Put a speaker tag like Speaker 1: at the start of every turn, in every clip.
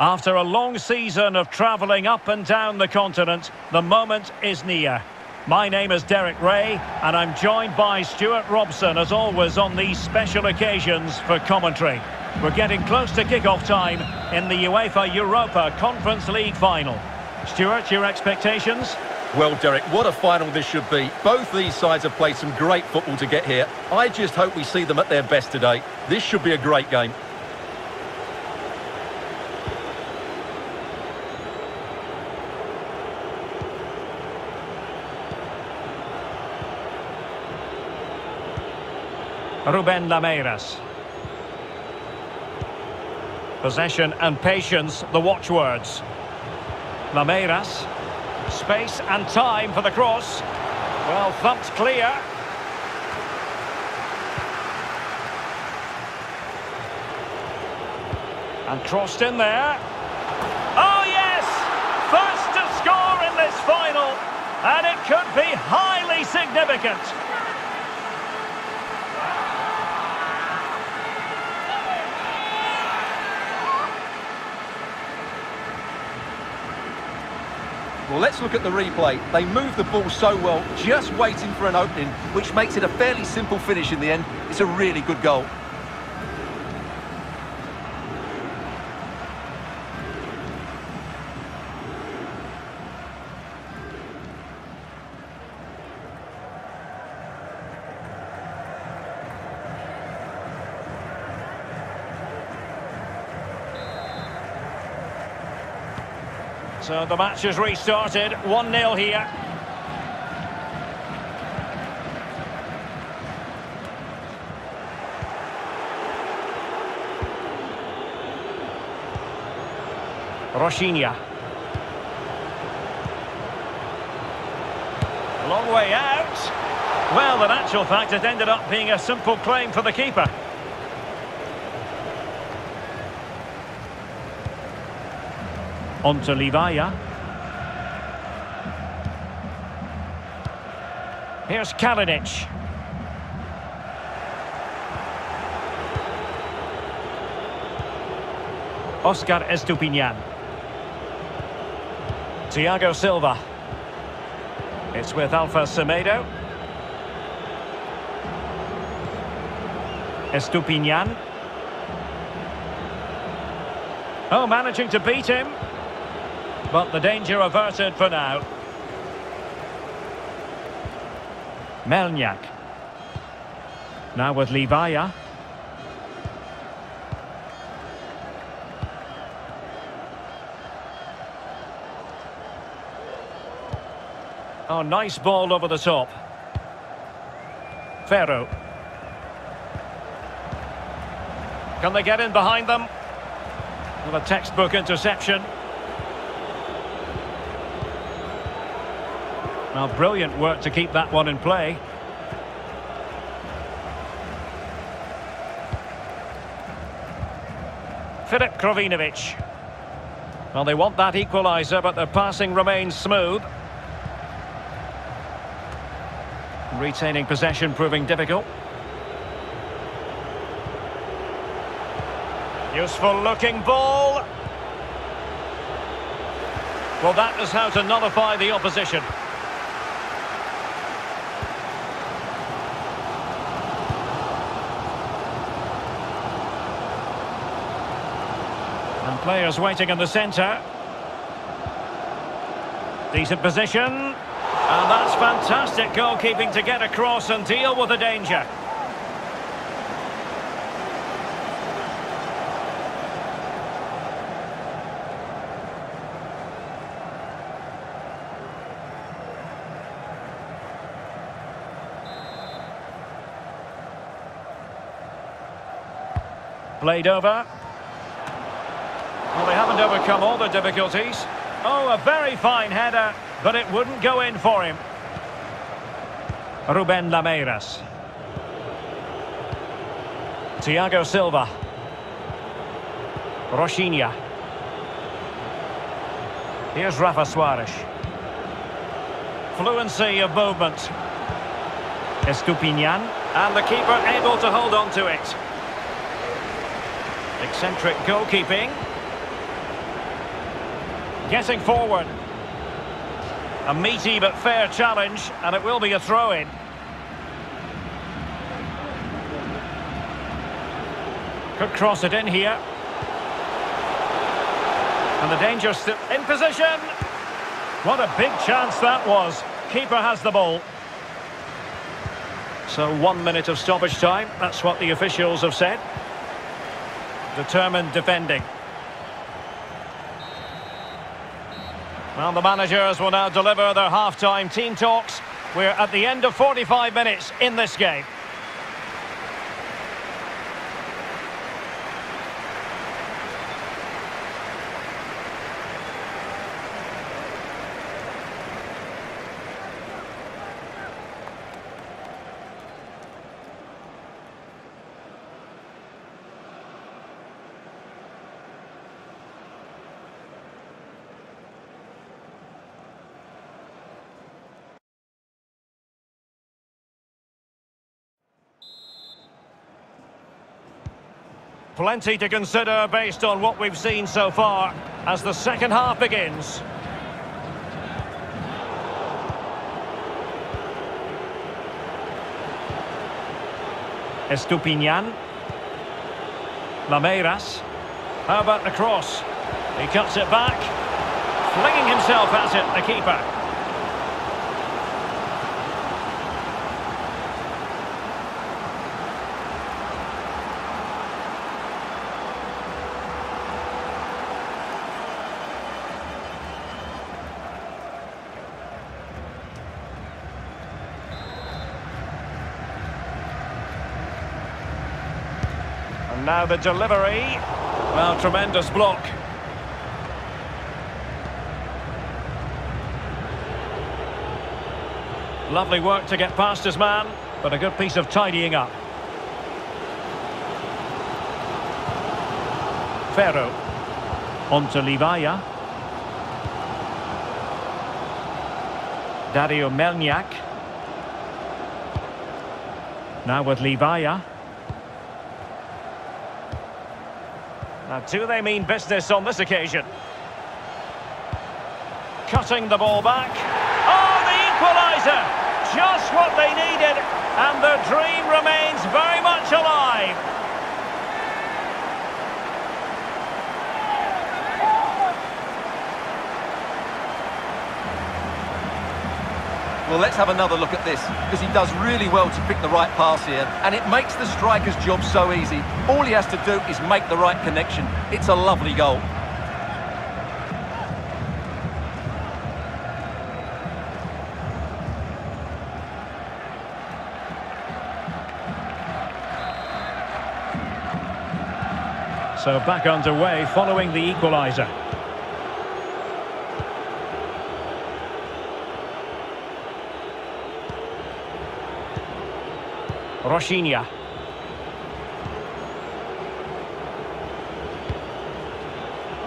Speaker 1: After a long season of travelling up and down the continent, the moment is near. My name is Derek Ray, and I'm joined by Stuart Robson, as always, on these special occasions for commentary. We're getting close to kick-off time in the UEFA Europa Conference League final. Stuart, your expectations?
Speaker 2: Well, Derek, what a final this should be. Both these sides have played some great football to get here. I just hope we see them at their best today. This should be a great game.
Speaker 1: Ruben Lameiras. Possession and patience, the watchwords. Lameiras. Space and time for the cross. Well thumped clear. And crossed in there. Oh yes! First to score in this final. And it could be highly significant.
Speaker 2: Well, let's look at the replay. They move the ball so well, just waiting for an opening, which makes it a fairly simple finish in the end. It's a really good goal.
Speaker 1: So the match has restarted, 1-0 here. Rochinha. Long way out. Well, in actual fact, it ended up being a simple claim for the keeper. On to Livaja. Here's Kalinic. Oscar Estupiñán. Tiago Silva. It's with Alpha Semedo. Estupiñán. Oh, managing to beat him. But the danger averted for now. Melnjak. Now with Livaja. Oh, nice ball over the top. Ferro. Can they get in behind them? Well, a textbook interception. Now, brilliant work to keep that one in play. Filip Krovinovic. Well, they want that equaliser, but their passing remains smooth. Retaining possession proving difficult. Useful looking ball. Well, that is how to nullify the opposition. Players waiting in the centre. Decent position. And that's fantastic goalkeeping to get across and deal with the danger. Played over. Overcome all the difficulties. Oh, a very fine header, but it wouldn't go in for him. Ruben Lameiras. Tiago Silva. Rochinha. Here's Rafa Suarez. Fluency of movement. Estupiñán. And the keeper able to hold on to it. Eccentric goalkeeping. Getting forward. A meaty but fair challenge, and it will be a throw-in. Could cross it in here. And the danger still in position. What a big chance that was. Keeper has the ball. So one minute of stoppage time. That's what the officials have said. Determined defending. Well, the managers will now deliver their half-time team talks. We're at the end of 45 minutes in this game. Plenty to consider based on what we've seen so far as the second half begins. Estupiñán. Lameiras. How about the cross? He cuts it back. Flinging himself at it, the keeper. Now the delivery. Well, tremendous block. Lovely work to get past his man, but a good piece of tidying up. Ferro. On to Livaja. Dario Melnjak. Now with Livaja. Uh, now, do they mean business on this occasion? Cutting the ball back. Oh, the equaliser! Just what they needed, and the dream remains very much alive.
Speaker 2: Well, let's have another look at this, because he does really well to pick the right pass here, and it makes the striker's job so easy. All he has to do is make the right connection. It's a lovely goal.
Speaker 1: So back underway following the equaliser. Rochinha.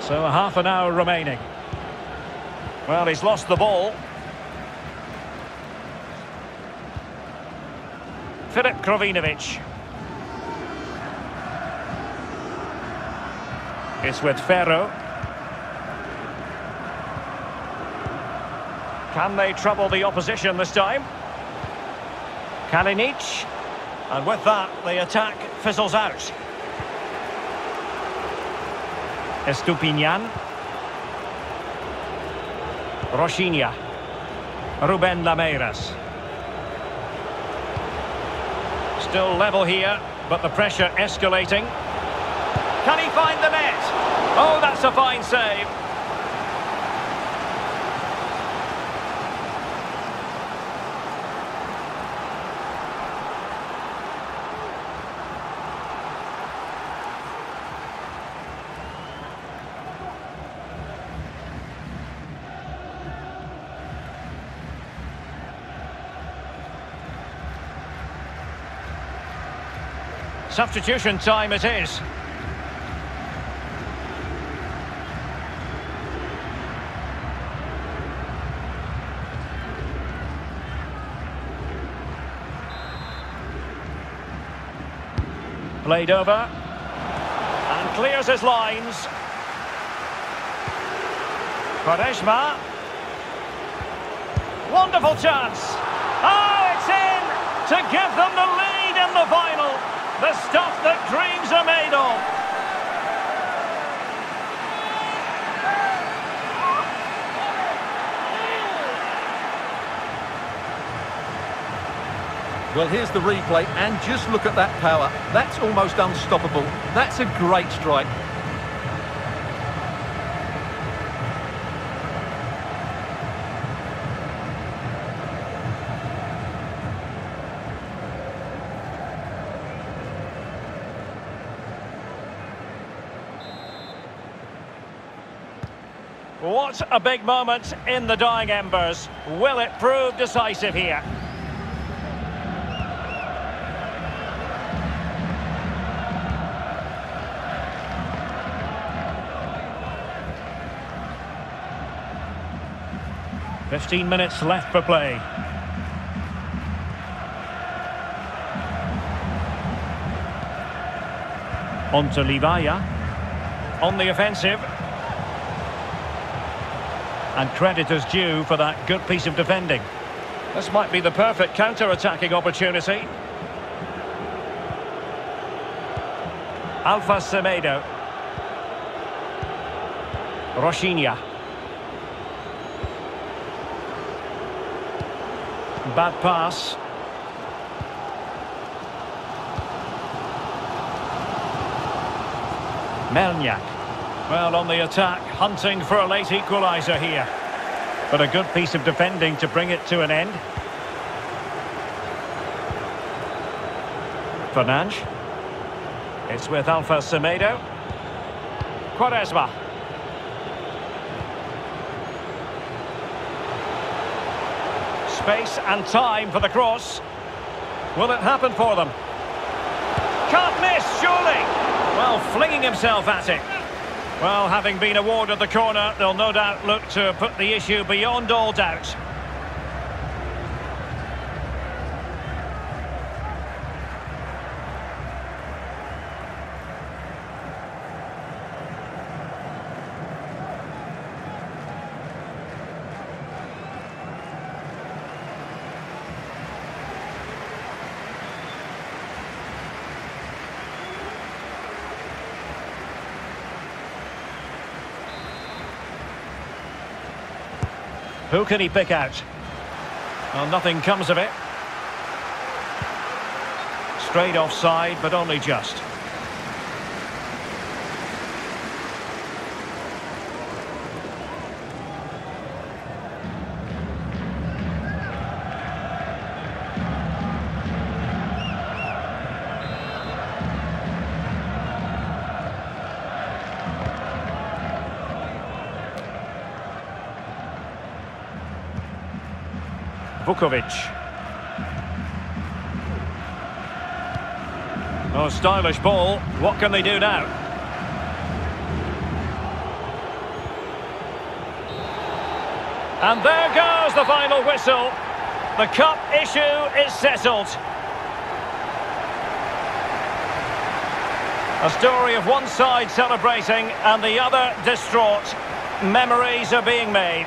Speaker 1: So half an hour remaining. Well, he's lost the ball. Filip Krovinovic. It's with Ferro. Can they trouble the opposition this time? Kalinic. And with that, the attack fizzles out. Estupiñán. Rochinha. Ruben Lameiras. Still level here, but the pressure escalating. Can he find the net? Oh, that's a fine save. Substitution time it is. Played over. And clears his lines. Quaresma. Wonderful chance. Oh, it's in to give them the lead in the final. The stuff that dreams are made of.
Speaker 2: Well, here's the replay, and just look at that power. That's almost unstoppable. That's a great strike.
Speaker 1: What a big moment in the dying embers. Will it prove decisive here? Fifteen minutes left for play. On to Livaja. On the offensive. And credit is due for that good piece of defending. This might be the perfect counter-attacking opportunity. Alpha Semedo. Rochinha. Bad pass. Melnjak. Well, on the attack, hunting for a late equaliser here. But a good piece of defending to bring it to an end. Fernandes. It's with Alpha Semedo. Quaresma. Space and time for the cross. Will it happen for them? Can't miss, surely! Well, flinging himself at it. Well, having been awarded the corner, they'll no doubt look to put the issue beyond all doubt. Who can he pick out? Well, nothing comes of it. Straight offside, but only just. Vukovic. Oh, stylish ball. What can they do now? And there goes the final whistle. The cup issue is settled. A story of one side celebrating and the other distraught. Memories are being made.